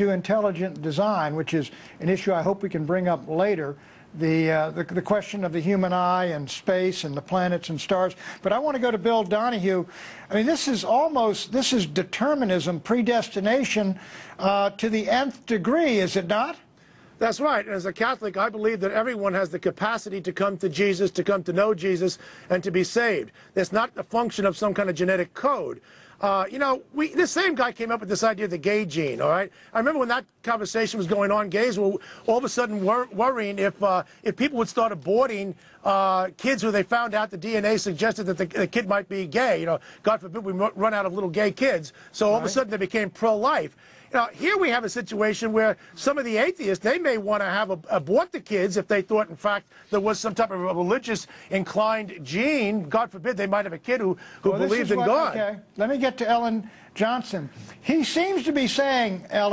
to intelligent design, which is an issue I hope we can bring up later. The, uh, the, the question of the human eye and space and the planets and stars. But I want to go to Bill Donohue. I mean, this is almost, this is determinism, predestination uh, to the nth degree, is it not? That's right. As a Catholic, I believe that everyone has the capacity to come to Jesus, to come to know Jesus, and to be saved. That's not a function of some kind of genetic code. Uh, you know, we, this same guy came up with this idea of the gay gene, all right? I remember when that conversation was going on, gays were all of a sudden wor worrying if, uh, if people would start aborting uh, kids who they found out the DNA suggested that the, the, kid might be gay. You know, God forbid we run out of little gay kids. So all right. of a sudden they became pro-life. Now, here we have a situation where some of the atheists, they may want to have a, abort the kids if they thought, in fact, there was some type of religious inclined gene. God forbid they might have a kid who, who well, believed in what, God. Okay, let me get to Ellen Johnson. He seems to be saying, Ellen,